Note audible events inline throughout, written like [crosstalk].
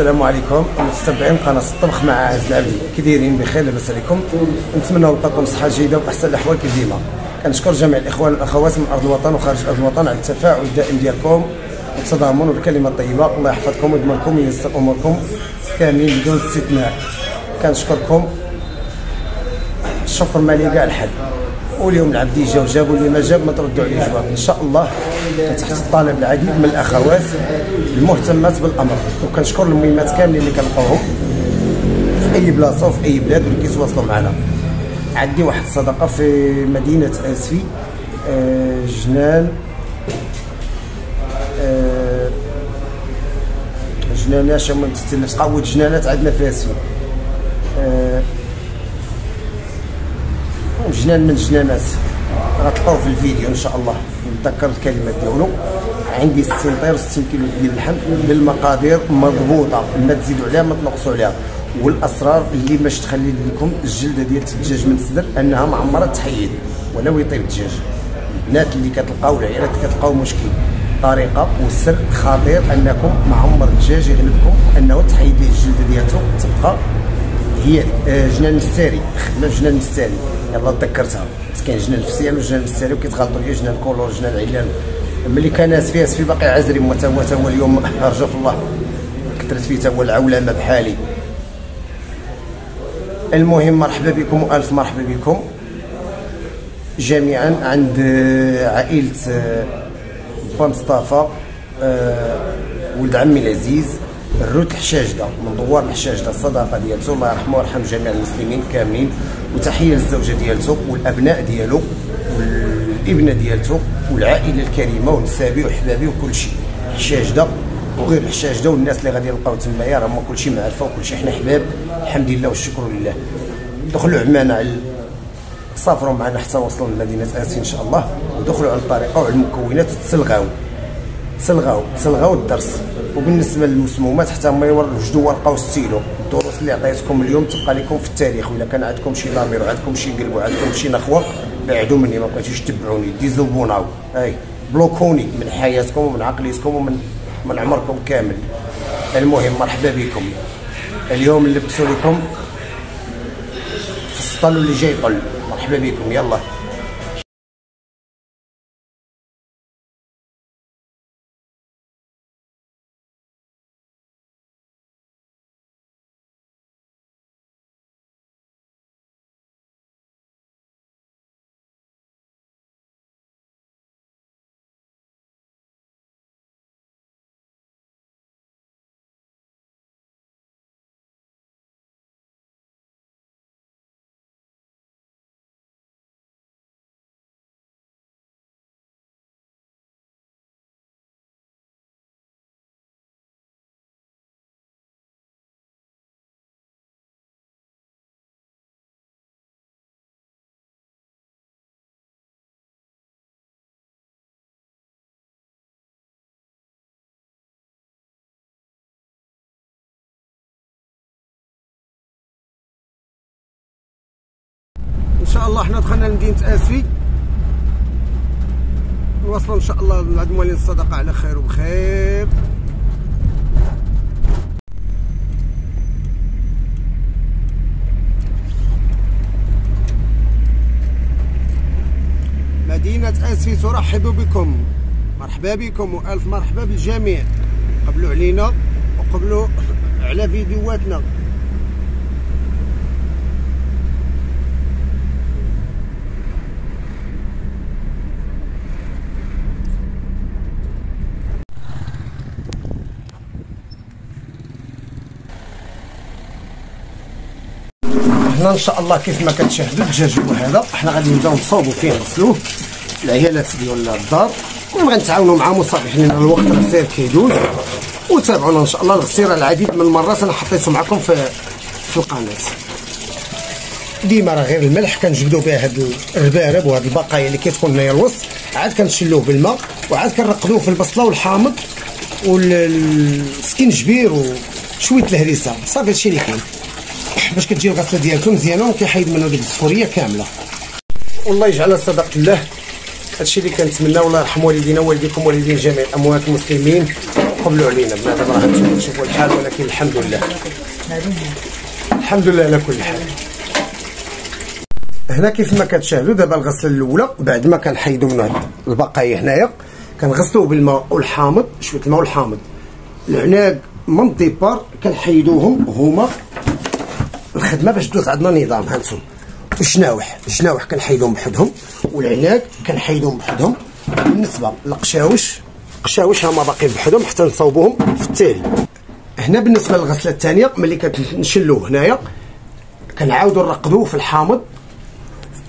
السلام عليكم. متابعين قناة الطبخ مع عز العبدي كي دايرين بخير لاباس عليكم. نتمنى نلقاكم صحه جيدة وأحسن الأحوال كديما كنشكر جميع الإخوان والأخوات من أرض الوطن وخارج أرض الوطن على التفاعل الدائم ديالكم والتضامن والكلمة الطيبة. الله يحفظكم ويضمنكم وييسر أموركم. كاملين بدون استثناء. كنشكركم. الشكر ما لي كاع الحد واليوم العبدي جا وجاب واللي ما جاب ما تردوا عليه جواب. إن شاء الله تحت الطلب العديد من الأخوات المهتمات بالأمر. وكنشكر المهمات كاملين اللي كنلقاوهم. في أي بلاصة وفي أي بلاد واللي كيتواصلوا معنا. عندي واحد الصدقه في مدينة أسفي آه، جنان آه، جنانه من تتلف جنانات عندنا في أسفي. آه، جنان من الجنانات غتلقاو في الفيديو إن شاء الله. نتذكر الكلمات ديالو. عندي 60 طير و60 كيلو ديال اللحم بالمقادير مضبوطة. ما تزيدوا عليها ما تنقصوا عليها. والأسرار اللي باش تخلي لكم الجلدة ديال الدجاج من الصدر أنها معمرة تحيد. ولو يطيب الدجاج. البنات اللي كتلقاو العائلات كتلقاو مشكل. طريقة وسر خطير أنكم معمر الدجاج يغلبكم. أنه تحيد ليه الجلدة ديالته تبقى هي آه، جنان الساري. خدمة في جنان الساري. يلا تذكرتها كاين جنان الفسيان وجنان الساري وكيتغلطوا ليه جنان كولور جنان علان ملي كان ناس فيها في باقي عزري ما تا هو تا هو اليوم [laughs] رجا في الله. كثرت فيه تا هو العولمه بحالي. المهم مرحبا بكم والف مرحبا بكم. جميعا عند آه، عائلة آه، با مصطفى ولد عمي العزيز. الروت الحشاجده من دوار الحشاجده الصداقة ديالته الله يرحمه ويرحم جميع المسلمين كاملين وتحية للزوجة ديالته والأبناء ديالو والابنه ديالته والعائلة الكريمة ونسابي وحبابي وكل شيء. حشاجده وغير الحشاجده والناس اللي غادي نلقاو تمايا راهم كل شيء معرفة وكل شيء حنا حباب الحمد لله والشكر لله. دخلوا عمانا على سافروا معنا حتى وصلوا لمدينة اسفي إن شاء الله. ودخلوا على الطريقة وعلى المكونات تسلغاو تسلغاو تسلغاو الدرس. وبالنسبة للمسمومات حتى هما يوجدوا ورقة وستيلو. الدروس اللي عطيتكم اليوم تبقى لكم في التاريخ. واذا كان عندكم شي لامير وعندكم شي قلب وعندكم شي نخوة بعدوا مني ما بغيتوش تتبعوني. ديزوبوناو. أي بلوكوني من حياتكم ومن عقليتكم ومن من عمركم كامل. المهم مرحبا بكم. اليوم نلبسوا لكم في السطل اللي جاي طل. مرحبا بكم. يلا. الله حنا دخلنا لمدينة آسفي. نوصلوا إن شاء الله لعند موالين الصدقة على خير وبخير. مدينة آسفي ترحب بكم. مرحبا بكم وألف مرحبا بالجميع. قبلوا علينا وقبلوا على فيديوهاتنا. حنا إن شاء الله كيف ما كتشاهدوا الدجاج هو هذا. حنا غادي نبداو نصوبوا فيه نغسلوه. العيالات ديال الدار. المهم غنتعاونوا مع مصابح لأن الوقت راه سير كيدوز. وتابعونا إن شاء الله الغسيل راه العديد من المرات. أنا حطيته معكم في في القناة. ديما راه غير الملح. كنجبدوا به هاد الربارب وهاد البقايا اللي كتكون هنايا الوسط. عاد كنشلوه بالماء. وعاد كنرقدوه في البصلة والحامض والسكينجبير وشوية الهريسة. صافي هادشي اللي كاين. باش كتجي الغسله ديالته مزيانة وكيحيد منه ديك الزفورية كاملة. والله يجعلها صدقه الله. هادشي اللي كنتمنى والله يرحم والدينا ووالديكم والدين جميع الأموات المسلمين. قبلوا علينا بنادم راه تشوفوا الحال ولكن الحمد لله. الحمد لله على كل حال. هنا كيف ما كتشاهدوا دابا الغسله الأولى بعد ما كنحيدوا من البقايا هنايا كنغسلوه بالماء والحامض شوية الماء والحامض العناق من الديبار كنحيدوهم هما. الخدمه باش دوز عندنا نظام هانتم الشناوح الشناوح كنحيدهم بحدهم والعناق كنحيدهم بحدهم. بالنسبة للقشاوش القشاوش هما باقيين بحدهم حتى نصاوبوهم في التالي هنا بالنسبة للغسلة الثانية ملي كنشلوه هنايا كنعاودو نرقدوه في الحامض.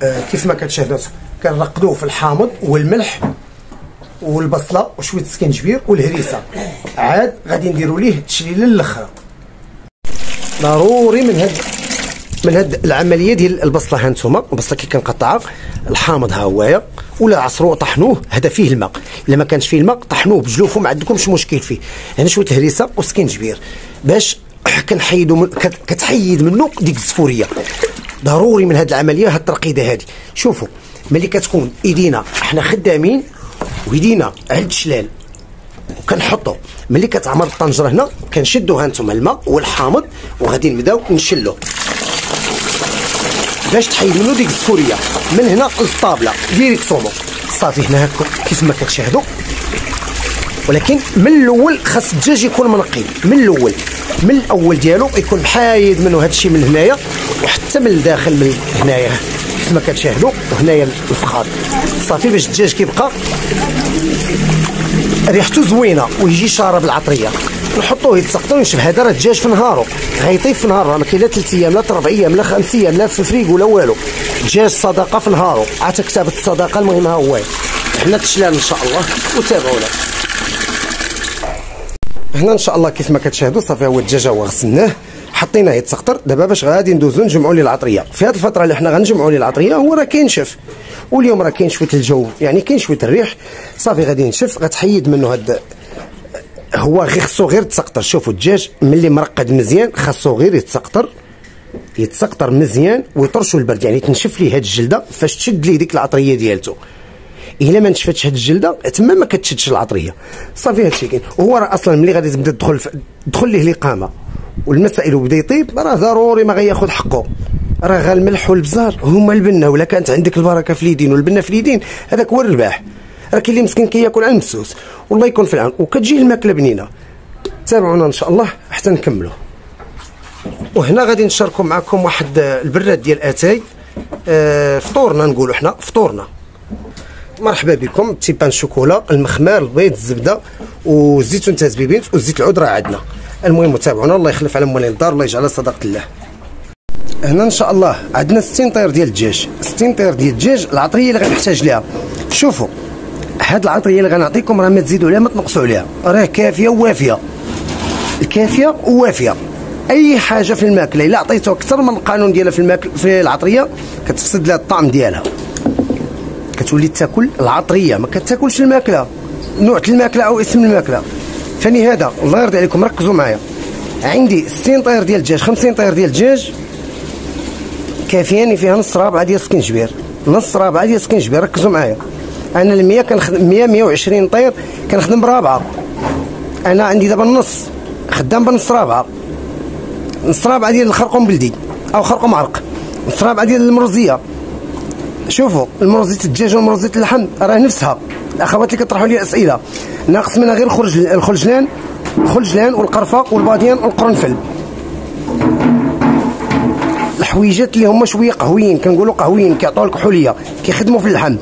آه كيف ما كتشاهدوا كنرقدوه في الحامض والملح والبصلة وشوية السكنجبير والهريسة. عاد غادي نديروا ليه تشليله الاخرى ضروري من هاد من هاد العملية ديال البصلة هانتوما البصلة كي كنقطعها الحامض ها هوايا ولا عصروه طحنوه هذا فيه الماء. إلا ما كانش فيه الماء طحنوه بجلوفه ما عندكمش مشكل فيه. هنا شوية الهريسه وسكنجبير باش [coughs] كنحيدوا من كتحيد منه ديك الزفورية. ضروري من هاد العملية هاد الترقيدة هادي. شوفوا ملي كتكون إيدينا إحنا خدامين ويدينا عند الشلال وكنحطو. ملي كتعمر الطنجرة هنا كنشدو هانتوما الماء والحامض وغادي نبداو نشلو. باش تحيد منو ديك السفورية. من هنا للطابلة. ديريكتومون صافي هنا هكا. كيف ما كتشاهدوا ولكن من الأول خاص الدجاج يكون منقي. من الأول. من الأول ديالو يكون حايد منه هادشي من هنايا وحتى من الداخل من هنايا. كما كتشاهدوا وهنايا الفخار. صافي باش الدجاج كيبقى ريحته زوينة ويجي شارب العطرية. نحطوه يتسقطو ونشوف هذا راه الدجاج في نهارو غيطيب في نهار ما كاين لا 3 أيام لا 4 أيام لا 5 أيام لا في فريق ولا والو. الدجاج صدقة في نهارو عاد كتابة الصدقة؟ المهم ها هو. حنا تشلال إن شاء الله. وتابعونا. هنا إن شاء الله كيف ما كتشاهدوا صافي هو الدجاج هو غسلناه. حطيناه يتسقطر. دابا باش غادي ندوزو نجمعوا ليه العطرية. في هذه الفترة اللي حنا غنجمعوا ليه العطرية هو راه كينشف واليوم راه كاين شوية الجو يعني كاين شوية الريح. صافي غادي ينشف غتحيد منه هاد هو غير خصو غير تسقطر. شوفوا الدجاج ملي مرقد مزيان خاصو غير يتسقطر. يتسقطر مزيان ويطرشوا البرد. يعني تنشف ليه هاد الجلدة فاش تشد ليه ديك العطرية ديالته إلا ما نشفتش هاد الجلدة تما ما كتشدش العطرية. صافي هادشي كاين. وهو راه أصلا ملي غادي تبدا تدخل تدخل ليه الإقامة. والمسائل وبدا يطيب راه ضروري ما غياخذ حقه راه غير الملح والبزار هما البنه ولا كانت عندك البركة في اليدين والبنه في اليدين هذاك هو الرباح. راه كاين اللي مسكين كياكل على المسوس. والله يكون في العون. وكتجي الماكلة بنينة. تابعونا إن شاء الله حتى نكملوا وهنا غادي نشاركوا معكم واحد البراد ديال آتاي. آه فطورنا نقولوا حنا فطورنا. مرحبا بكم. تيبان شوكولا المخمار البيض الزبدة والزيتون تازبيبين والزيت العود راه عندنا. المهم تابعونا. الله يخلف على موالين الدار الله يجعلها صدقة الله هنا إن شاء الله عندنا 60 طير ديال الدجاج. 60 طير ديال الدجاج العطرية اللي غنحتاج ليها. شوفوا هاد العطريه اللي غنعطيكم راه ما تزيدوا عليها ما تنقصوا عليها راه كافية ووافية. الكافية ووافية. أي حاجة في الماكلة إلا عطيتو أكثر من القانون ديالها في الماكل في العطريه كتفسد لها الطعم ديالها. كتولي تاكل العطرية ما كتاكلش الماكلة. نوع الماكلة أو اسم الماكلة. فلهذا الله يرضي عليكم ركزوا معايا. عندي 60 طير ديال الدجاج 50 طير ديال الدجاج. كافياني فيها نص رابعة ديال السكنجبير نص رابعة ديال السكنجبير ركزوا معايا. أنا ال 100 كنخدم 100 120 طير كنخدم برابعة. أنا عندي دابا النص خدام بنص رابعة. نص رابعة ديال الخرقوم بلدي أو خرقوم عرق. نص رابعة ديال المروزيه شوفوا المروزيه الدجاج ومروزيه اللحم راه نفسها. الاخوات اللي كطرحوا لي أسئلة. ناقص منها غير الخرج الخلجلان الخلجلان والقرفة والباديان والقرنفل. الحويجات اللي هما شوية قهويين كنقولوا قهويين كيعطيو الكحوليه كيخدموا في اللحم.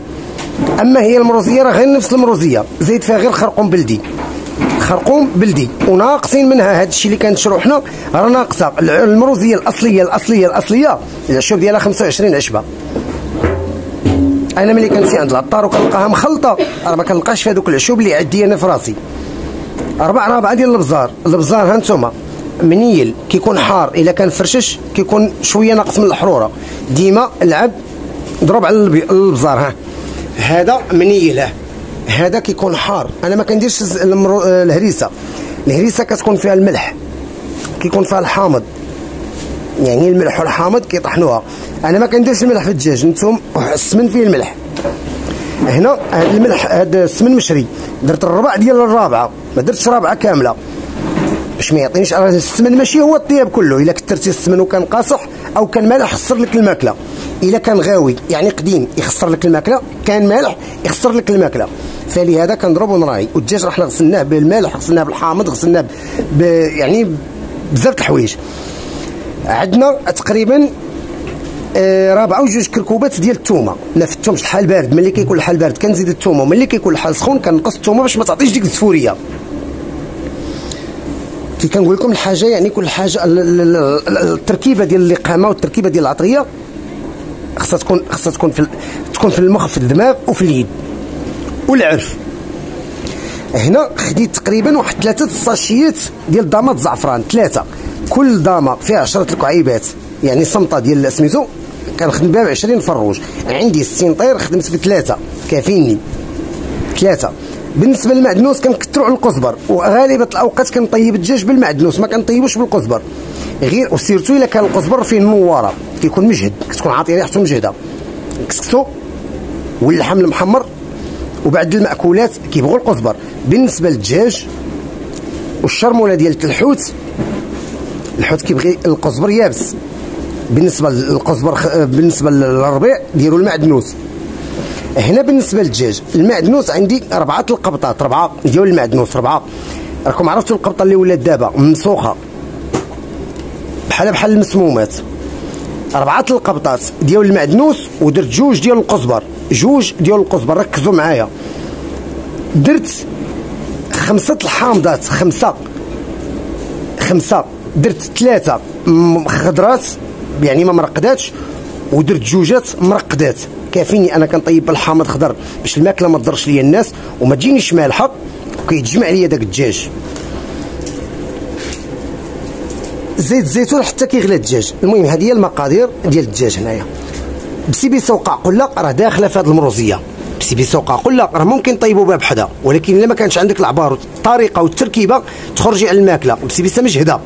أما هي المروزية راه غير نفس المروزية. زيد فيها غير خرقوم بلدي. خرقوم بلدي. وناقصين منها هذا الشيء اللي كنشرو حنا راه ناقصة. المروزية الأصلية الأصلية الأصلية العشوب ديالها 25 عشبة. أنا ملي كنمشي عند العطار وكنلقاها مخلطة راه ما كنلقاش في هذوك العشوب اللي عندي أنا في راسي. أربع رابعة ديال البزار. البزار ها أنتم منيل كيكون حار. إلا كان فرشش كيكون شوية ناقص من الحرورة. ديما العب ضرب على البزار ها. هذا منيل هذا كيكون حار. أنا ما كنديرش الهريسة. الهريسة كتكون فيها الملح. كيكون فيها الحامض. يعني الملح والحامض كيطحنوها. أنا ما كنديرش الملح في الدجاج. نتوم السمن فيه الملح. هنا هذا الملح هذا السمن مشري. درت الربع ديال الرابعة. ما درتش رابعة كاملة. باش ما يعطينيش السمن ماشي هو الطياب كله. إلا كثرتي السمن وكان قاصح أو كان مالح يخسر لك الماكلة. إلا كان غاوي يعني قديم يخسر لك الماكلة كان مالح يخسر لك الماكلة. فلهذا كنضرب ونراعي والدجاج راه غسلناه بالمالح غسلناه بالحامض غسلناه ب... يعني بزاف الحوايج. عندنا تقريبا آه رابعه وجوج كركوبات ديال الثومه ما فتهمش الحال بارد. ملي كيكون الحال بارد كنزيد الثومه وملي كيكون الحال سخون كنقص الثومه باش ما تعطيش ديك الزفورية. كي كنقول لكم الحاجة يعني كل حاجة التركيبة ديال اللقامه والتركيبة ديال العطرية خصها تكون خصها تكون في تكون في المخ في الدماغ وفي اليد. والعرف. هنا خديت تقريبا واحد ثلاثة الساشيات ديال ضامات زعفران. ثلاثة. كل ضامه فيها 10 الكعيبات. يعني صمطه ديال سميتو كنخدم بها ب 20 فروج عندي 60 طير خدمت بثلاثه كافيني. ثلاثة. بالنسبة للمعدنوس كنكثروا على القزبر. وغالبا الأوقات كنطيب الدجاج بالمعدنوس. ما كنطيبوش بالقزبر. غير وسيرتو إلا كان القزبر فيه نواره كيكون مجهد. كتكون عاطية ريحته مجهدة. كسكسو واللحم المحمر. وبعد المأكولات كيبغوا القزبر. بالنسبة للدجاج والشرمولة ديال الحوت الحوت كيبغي القزبر يابس. بالنسبة للقزبر بالنسبة للربيع ديروا المعدنوس. هنا بالنسبة للدجاج. المعدنوس عندي أربعة القبطات. ربعه ديال المعدنوس. ربعه راكم عرفتوا القبطة اللي ولات دابا ممسوخه بحال بحال المسمومات. اربعه القبطات ديال المعدنوس ودرت جوج ديال القزبر. جوج ديال القزبر ركزوا معايا. درت خمسة الحامضات خمسة. خمسة. درت ثلاثة خضرات يعني ما مرقداتش. ودرت جوجات مرقدات. كافيني أنا كنطيب بالحامض خضر باش الماكلة ما تضرش ليا الناس وما تجينيش مالحة. وكيتجمع ليا داك الدجاج. زيت الزيتون حتى كيغلى الدجاج. المهم هذه هي المقادير ديال الدجاج هنايا. بسيبيسه وقع قله راه داخلة في هذه المروزيه بسيبيسه وقع قله راه ممكن طيبوا بها بحدا ولكن إلا ما كانش عندك العبار والطريقة والتركيبة تخرجي على الماكلة. بسيبيسة مجهدة.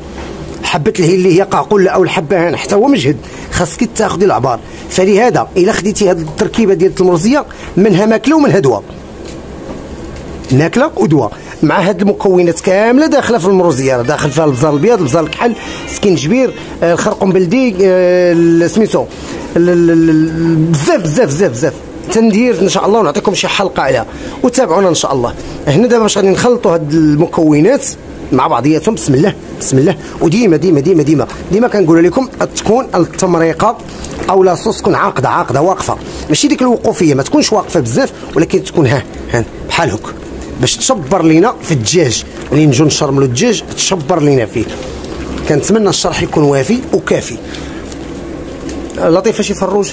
حبه الهيل اللي هي قاقله أو الحبهان حتى هو مجهد. خاصك تاخذي العبار. فلهذا إلا خديتي هذه التركيبة ديال المروزية منها ماكلة ومنها دواء. ماكلة ودواء. مع هاد المكونات كاملة داخلة في المروزية داخل فيها البزار الأبيض البزار الكحل سكينجبير آه، الخرقوم بلدي آه، سميتو بزاف بزاف بزاف بزاف. تندير إن شاء الله ونعطيكم شي حلقة عليها. وتابعونا إن شاء الله. هنا دابا باش غادي نخلطوا هاد المكونات مع بعضياتهم. بسم الله بسم الله. وديما ديما ديما ديما ديما كنقول لكم تكون التمريقة أو لا صوص تكون عاقدة عاقدة واقفة. ماشي ديك الوقوفية ما تكونش واقفة بزاف ولكن تكون ها ها بحال هك باش تشبر لينا في الدجاج. اللي نجو نشرملو الدجاج تشبر لينا فيه. كنتمنى الشرح يكون وافي وكافي. لطيفة شي فروج؟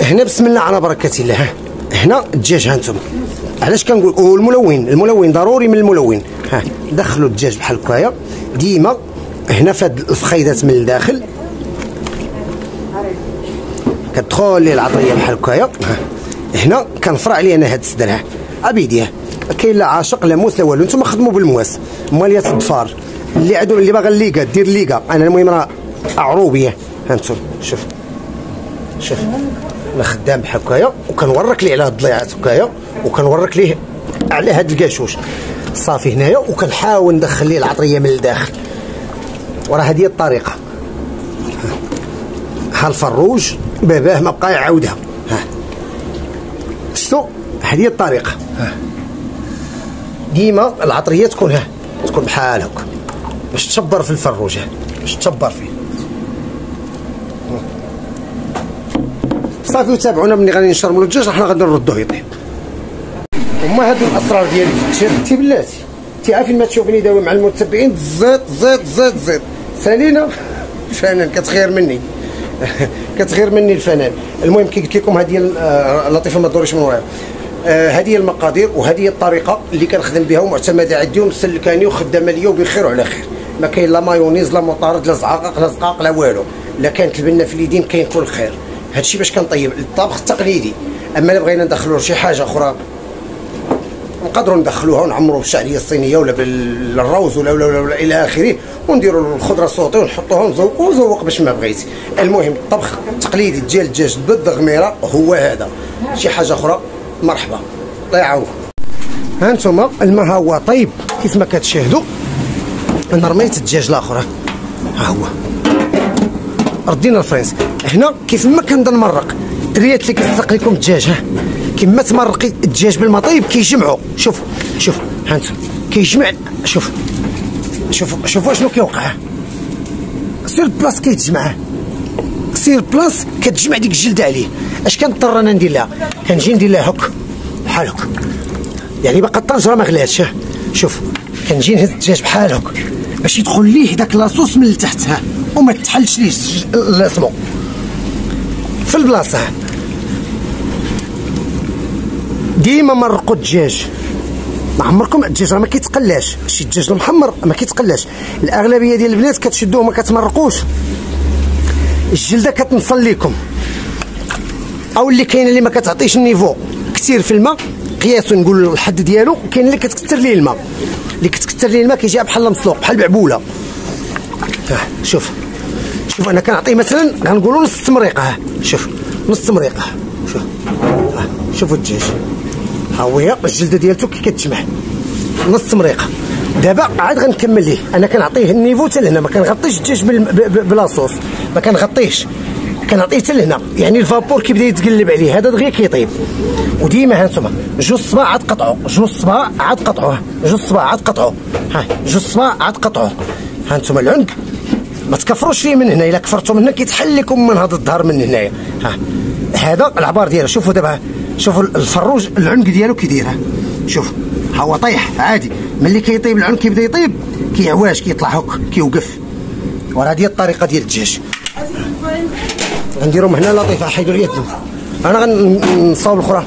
هنا بسم الله على بركة الله. هنا الدجاج هانتم علاش كنقول؟ والملون الملون ضروري من الملون. ها دخلوا الدجاج بحال هكايا. ديما هنا فهاد الفخيدات من الداخل. كتدخل ليه العطريه بحال هكايا هنا كنفرع عليه أنا هاد الصدر ها ابيديه كاين لا عاشق لا موس لا والو. نتوما خدموا بالمواس. ماليات الضفار اللي عندهم اللي باغا الليكا دير ليكا أنا المهم راه عروبيه ها أنتم شوف. شوف. أنا خدام بحال هكايا وكنورك ليه على هاد الضليعات هكايا وكنورك ليه على هاد الكاشوش. صافي هنايا وكنحاول ندخل ليه العطريه من الداخل. وراه هذه الطريقة. ها الفروج. باباه ما بقى يعاودها. ها. شتو هذه الطريقة. ها. ديما العطرية تكون ها تكون بحال هكا. باش تشبر في الفروج باش تشبر فيه. صافي وتابعونا ملي غادي نشرملو الدجاج حنا غادي نردوه يطيب. هما هادو الأسرار ديالي. في انت بلاتي. انت عارفين ما تشوفني داوي مع المتبعين زيت زيت زيت زيت سالينا فنان [laughs] كتغير مني. [laughs] كتغير مني الفنان. المهم كي قلت لكم هذه آه، لطيفة ما تدوريش من ورايا آه، هذه المقادير وهذه الطريقة اللي كنخدم بها ومعتمدة عندي ومسلكاني وخدامة ليا وبخير وعلى خير. ما كاين لا مايونيز لا مطارد لا زعاقق لا زقاق لا والو. لا كانت البنة في اليدين كاين كل خير. هادشي باش كنطيب. الطبخ التقليدي. أما إلا بغينا ندخلوا شي حاجة أخرى نقدروا ندخلوها ونعمروا بالشعريه الصينية ولا بالروز ولا ولا, ولا, ولا إلى آخره ونديروا الخضرة الصوتي ونحطوها ونزوقوا وزوق باش ما بغيتي المهم الطبخ التقليدي ديال الدجاج بالضغميره هو هذا. شي حاجة أخرى؟ مرحبا. الله يعاونكم ها أنتم الماء هو طيب كيف ما كتشاهدوا. أنا رميت الدجاج الآخر. ها هو. ردينا الفرنس هنا كيف ما كنبدا نمرق الدريات اللي كتسلق لكم الدجاج ها؟ كيما تمرقي الدجاج بالما طيب كيجمعوا شوف شوف ها أنتم كيجمع شوف شوف شوفوا شنو كيوقع سير بلاص كيتجمع سير بلاص كتجمع ديك الجلده عليه. اش كنضطر أنا ندير لها؟ كنجي ندير لها هك بحال هك يعني باقا الطنجرة ما غلاتش شوف كنجي نهز الدجاج بحال هك باش يدخل ليه داك لاصوص من التحت ها؟ وما تحلش ليه سمو. في البلاصة ديما مرقوا الدجاج ما عمركم الدجاج راه ما كيتقلاش. شي الدجاج المحمر ما كيتقلاش. الأغلبية ديال البنات كتشدوه ما كتمرقوش. الجلدة كتنصل لكم أو اللي كاينة اللي ما كتعطيش النيفو. كثير في الماء. قياسو نقول الحد ديالو. كاين اللي كتكثر ليه الماء. اللي كتكثر ليه الماء كيجي بحال مسلوق بحال بعبوله شوف. شوف أنا كنعطيه مثلا غنقولوا نص تمريقة. شوف. نص تمريقة. شوف. شوفوا الدجاج ها هي الجلدة ديالته كي كتجمع. نص تمريقه دابا عاد غنكمل ليه. أنا كنعطيه ال niveau حتى لهنا. ما كنغطيش الدجاج ب la sauce ما كنغطيش كنعطيه حتى لهنا. يعني ال vapeur كيبدا يتقلب عليه. هذا دغيا كيطيب. وديما ها أنتم جوج صباع عاد قطعوا جوج صباع عاد قطعوه. جوج صباع عاد قطعوا ها جوج صباع عاد قطعوه. ها أنتم العنق. ما تكفروش فيه من هنا. إلا كفرتوا من هنا كيتحل لكم من هذا الظهر من هنايا. ها هذا العبار ديالو شوفوا دابا شوفوا الفروج العنق ديالو كي داير شوف ها هو طيح عادي. ملي كيطيب العنق كيبدا يطيب كيعواش كيطلع هك كيوقف وراه هذه الطريقة ديال الدجاج. غنديرهم هنا لطيفة حيدوا لي يدهم أنا غنصاوب الأخرى.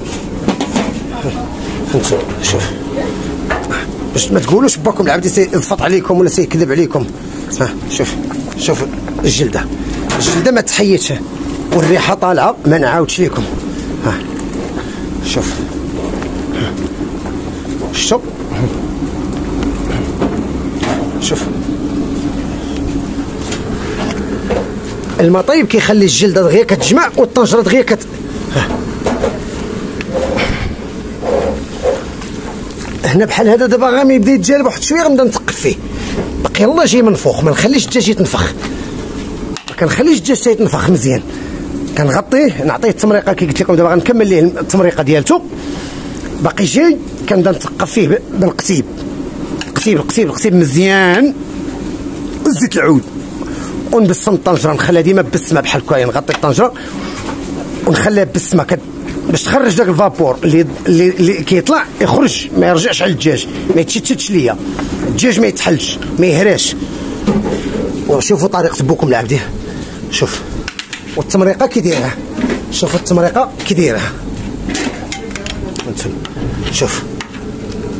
شوف. باش ما تقولوش باكم العبد يزفط عليكم ولا سيكذب عليكم. ها شوف شوف الجلدة. الجلدة ما تحيدش. والريحة طالعة ما نعاودش لكم ها. شوف. شوف. شوف. الماء طيب كيخلي الجلده دغيا كتجمع والطنجرة دغيا كت. هنا بحال هذا دابا غامي يبدا يتجالب واحد شوية غنبدا نثقف فيه. باقي الله جاي منفوخ ما نخليش الدجاج يتنفخ. ما كنخليش الدجاج يتنفخ مزيان. كنغطيه نعطيه التمريقة كي قلت لكم دابا غنكمل ليه التمريقة ديالته. باقي جاي كنبدا نثقف فيه بالقتيب القتيب القتيب القتيب مزيان. زيت العود. ونبسم الطنجرة نخليها ديما بسمه بحال هكا نغطي الطنجرة. ونخليها بسمه كد باش تخرج داك الفابور اللي, اللي كيطلع يخرج ما يرجعش على الدجاج. ما يتشتتش ليا. الدجاج ما يتحلش ما يهراش وشوفوا طريقة بوكم العبدي شوف. والتمريقة كي دايرها شوفوا التمريقة كي دايرها شوف.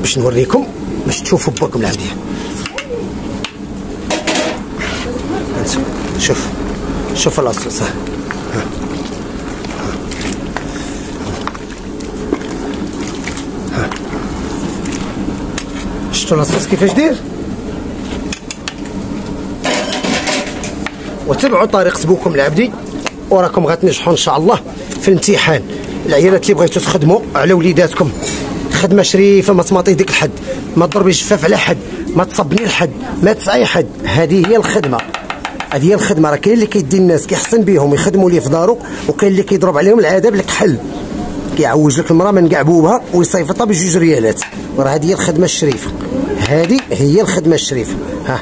باش نوريكم باش تشوفوا بوكم العبدي شوف. شوف الاصوص ها. شفتوا الاصوص كيفاش داير وتبعوا طريقة بوكم العبدي. وراكم غتنجحوا إن شاء الله في الامتحان. العيالات اللي بغيتوا تخدموا على وليداتكم. خدمة شريفة ما تماطي ديك الحد. ما تضربي الشفاف على حد. ما تصبني لحد. ما تسعي حد. هذه هي الخدمة. هذه هي الخدمة. راه كاين اللي كيدي الناس كيحسن بهم يخدموا ليه في دارو وكاين اللي كيضرب عليهم العذاب الكحل كيعوج لك المرأة من كاع بوبها ويصيفطها بجوج ريالات. راه هذه هي الخدمة الشريفة. هذه هي الخدمة الشريفة. ها.